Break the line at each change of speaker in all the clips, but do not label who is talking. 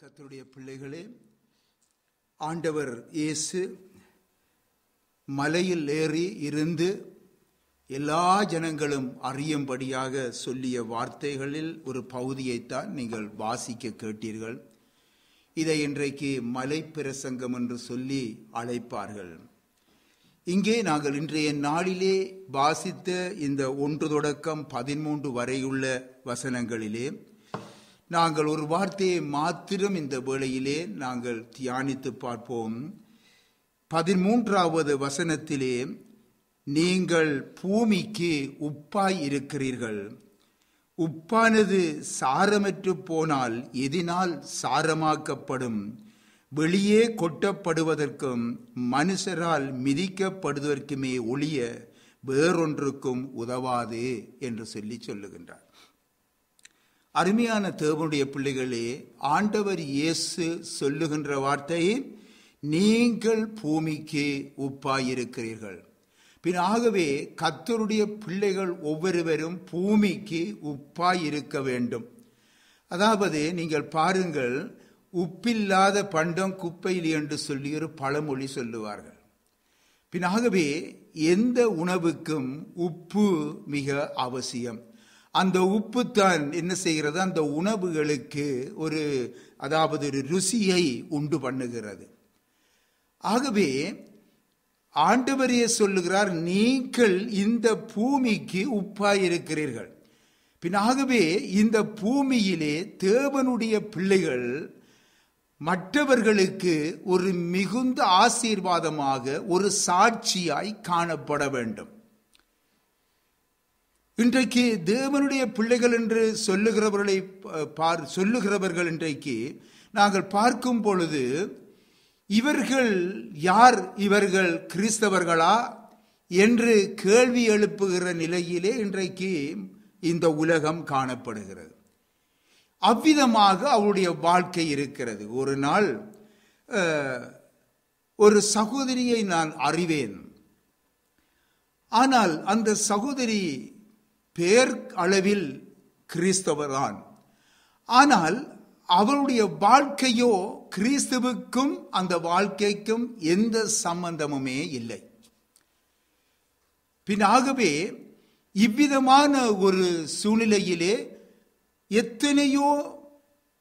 கத்தருடைய பிள்ளைகளே ஆண்டவர் இயேசு மலையில் ஏறி இருந்து எல்லா ஜனங்களும் அறியும்படியாக சொல்லிய வார்த்தைகளில் ஒரு பகுதியைத்தான் நீங்கள் வாசிக்க கேட்டீர்கள். இதை இன்றைக்கு மலை பிரசங்கம் என்று சொல்லி அழைப்பார்கள். இங்கே நாங்கள் இன்றைய நாளிலே வாசித்த இந்த ஒன்று தொடக்கம் பதிமூன்று வரையுள்ள வசனங்களிலே நாங்கள் ஒரு வார்த்தையை மாத்திரம் இந்த வேளையிலே நாங்கள் தியானித்து பார்ப்போம். பதிமூன்றாவது வசனத்திலே நீங்கள் பூமிக்கு உப்பாய் இருக்கிறீர்கள். உப்பானது சாரமற்று போனால் எதினால் சாரமாக்கப்படும். வெளியே கொட்டப்படுவதற்கும் மனுஷரால் மிதிக்கப்படுவதற்குமே ஒளிய வேறொன்றுக்கும் உதவாது என்று சொல்லி சொல்லுகின்றார். அருமையான தேவனுடைய பிள்ளைகளே ஆண்டவர் இயேசு சொல்லுகின்ற வார்த்தையை நீங்கள் பூமிக்கு உப்பாயிருக்கிறீர்கள் பின் ஆகவே கத்தருடைய பிள்ளைகள் ஒவ்வொருவரும் பூமிக்கு உப்பாயிருக்க வேண்டும். அதாவது நீங்கள் பாருங்கள் உப்பில்லாத பண்டம் குப்பையில் என்று சொல்லி ஒரு பழமொழி சொல்லுவார்கள். பின் ஆகவே எந்த உணவுக்கும் உப்பு மிக அவசியம். அந்த உப்பு தான் என்ன செய்கிறது? அந்த உணவுகளுக்கு ஒரு அதாவது ஒரு ருசியை உண்டு பண்ணுகிறது. ஆகவே ஆண்டவரே சொல்லுகிறார் நீங்கள் இந்த பூமிக்கு உப்பாய் இருக்கிறீர்கள். பின்னாகவே இந்த பூமியிலே தேவனுடைய பிள்ளைகள் மற்றவர்களுக்கு ஒரு மிகுந்த ஆசீர்வாதமாக ஒரு சாட்சியாய் காணப்பட வேண்டும். இன்றைக்கு தேவனுடைய பிள்ளைகள் என்று சொல்லுகிறவர்களை பார் சொல்லுகிறவர்கள் இன்றைக்கு நாங்கள் பார்க்கும் பொழுது இவர்கள் யார் இவர்கள் கிறிஸ்தவர்களா என்று கேள்வி எழுப்புகிற நிலையிலே இன்றைக்கு இந்த உலகம் காணப்படுகிறது. அவ்விதமாக அவருடைய வாழ்க்கை இருக்கிறது. ஒரு நாள் ஒரு சகோதரியை நான் அறிவேன். ஆனால் அந்த சகோதரி பேர் அளவில் கிறிஸ்தவர்தான். ஆனால் அவருடைய வாழ்க்கையோ கிறிஸ்துவுக்கும் அந்த வாழ்க்கைக்கும் எந்த சம்பந்தமுமே இல்லை. பின்னாகவே இவ்விதமான ஒரு சூழ்நிலையிலே எத்தனையோ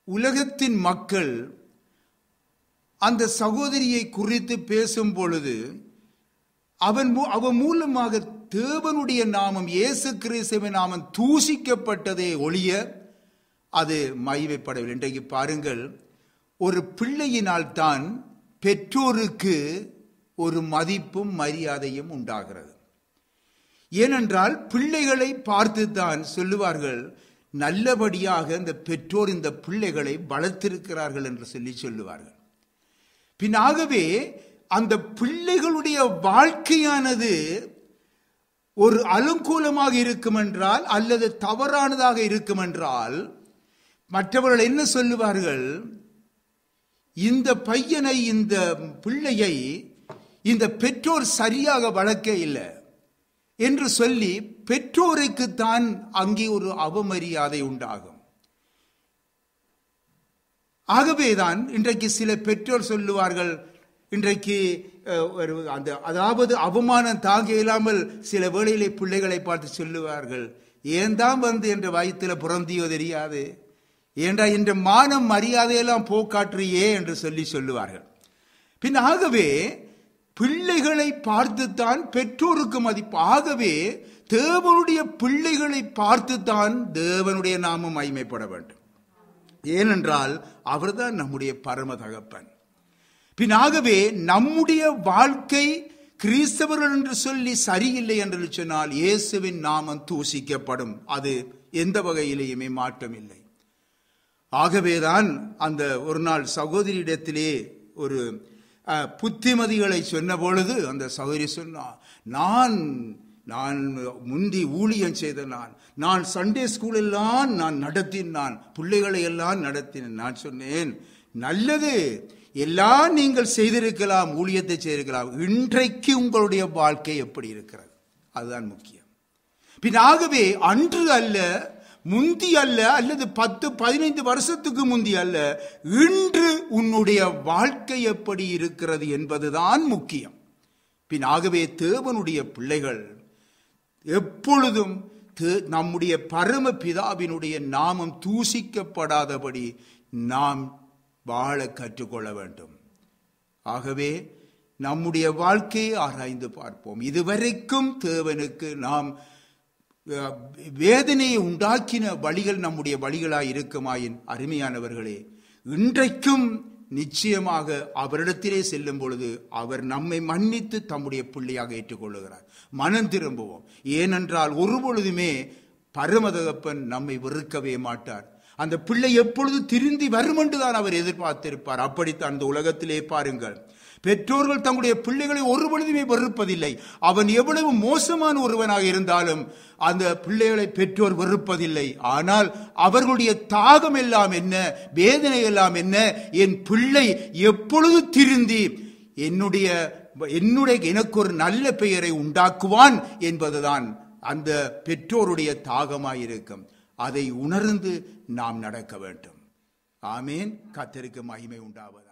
உலகத்தின் மக்கள் அந்த சகோதரியை குறித்து பேசும் பொழுது அவன் அவன் மூலமாக தேவனுடைய நாமம் இயேசு கிறிஸ்துவின் நாமம் தூசிக்கப்பட்டதே ஒழிய அது மகிமைப்படவில்லை. இன்றைக்கு பாருங்கள் ஒரு பிள்ளையினால் தான் பெற்றோருக்கு ஒரு மதிப்பும் மரியாதையும் உண்டாகிறது. ஏனென்றால் பிள்ளைகளை பார்த்து தான் சொல்லுவார்கள் நல்லபடியாக இந்த பெற்றோர் இந்த பிள்ளைகளை வளர்த்திருக்கிறார்கள் என்று சொல்லி சொல்லுவார்கள். பின்னாகவே அந்த பிள்ளைகளுடைய வாழ்க்கையானது ஒரு அலுங்கூலமாக இருக்கும் என்றால் அல்லது தவறானதாக இருக்கும் என்றால் மற்றவர்கள் என்ன சொல்லுவார்கள்? இந்த பையனை இந்த பிள்ளையை இந்த பெற்றோர் சரியாக வளர்க்க இல்லை என்று சொல்லி பெற்றோருக்கு தான் அங்கே ஒரு அவமரியாதை உண்டாகும். ஆகவேதான் இன்றைக்கு சில பெற்றோர் சொல்லுவார்கள் இன்றைக்கு அந்த அதாவது அவமானம் தாங்க இல்லாமல் சில வேளையிலே பிள்ளைகளை பார்த்து சொல்லுவார்கள் ஏன் தான் வந்து என்ற வயத்தில் புறந்தியோ தெரியாது? ஏண்டா இந்த மானம் மரியாதையெல்லாம் போக்காற்றியே என்று சொல்லி சொல்லுவார்கள். பின் ஆகவே பிள்ளைகளை பார்த்துத்தான் பெற்றோருக்கு மதிப்பு. ஆகவே தேவனுடைய பிள்ளைகளை பார்த்துத்தான் தேவனுடைய நாமம் அய்மைப்பட வேண்டும். ஏனென்றால் அவர்தான் நம்முடைய பரம தகப்பன். பின்னாகவே நம்முடைய வாழ்க்கை கிறிஸ்தவர்கள் என்று சொல்லி சரியில்லை என்று சொன்னால் இயேசுவின் நாமம் தூசிக்கப்படும். அது எந்த வகையிலேயுமே மாற்றம் இல்லை ஆகவேதான் அந்த ஒரு நாள் சகோதரியிடத்திலே ஒரு புத்திமதிகளை சொன்ன பொழுது அந்த சகோதரி சொன்னா நான் நான் முந்தி ஊழியம் செய்த நான் நான் சண்டே ஸ்கூலெல்லாம் நான் நடத்தினான் பிள்ளைகளை எல்லாம் நடத்தினேன். நான் சொன்னேன் நல்லது எல்லாம் நீங்கள் செய்திருக்கலாம் ஊழியத்தை செய்திருக்கலாம். இன்றைக்கு உங்களுடைய வாழ்க்கை எப்படி இருக்கிறது? அதுதான் முக்கியம். பின் ஆகவே அன்று அல்ல முந்தி அல்ல அல்லது பத்து பதினைந்து வருஷத்துக்கு முந்தி அல்ல இன்று உன்னுடைய வாழ்க்கை எப்படி இருக்கிறது என்பதுதான் முக்கியம். பின் ஆகவே தேவனுடைய பிள்ளைகள் எப்பொழுதும் தே- நம்முடைய பரம பிதாவினுடைய நாமம் தூசிக்கப்படாதபடி நாம் வாழ கற்றுக்கொள்ள வேண்டும். ஆகவே நம்முடைய வாழ்க்கையை ஆராய்ந்து பார்ப்போம். இதுவரைக்கும் தேவனுக்கு நாம் வேதனையை உண்டாக்கின வழிகள் நம்முடைய வழிகளாய் இருக்குமாயின் அருமையானவர்களே இன்றைக்கும் நிச்சயமாக அவரிடத்திலே செல்லும் பொழுது அவர் நம்மை மன்னித்து தம்முடைய பிள்ளையாக ஏற்றுக்கொள்ளுகிறார். மனம் திரும்புவோம். ஏனென்றால் ஒரு பொழுதுமே பரமதகப்பன் நம்மை வெறுக்கவே மாட்டார். அந்த பிள்ளை எப்பொழுது திருந்தி வரும் என்றுதான் அவர் எதிர்பார்த்திருப்பார். அப்படித்தான் அந்த உலகத்திலே பாருங்கள். பெற்றோர்கள் தங்களுடைய பிள்ளைகளை ஒரு பொழுதுமே வெறுப்பதில்லை. அவன் எவ்வளவு மோசமான ஒருவனாக இருந்தாலும் அந்த பிள்ளைகளை பெற்றோர் வெறுப்பதில்லை. ஆனால் அவர்களுடைய தாகம் எல்லாம் என்ன? வேதனை எல்லாம் என்ன? என் பிள்ளை எப்பொழுது திருந்தி என்னுடைய என்னுடைய எனக்கு ஒரு நல்ல பெயரை உண்டாக்குவான் என்பதுதான் அந்த பெற்றோருடைய தாகமாயிருக்கும். அதை உணர்ந்து நாம் நடக்க வேண்டும். ஆமேன். கத்தருக்கு மகிமை உண்டாவது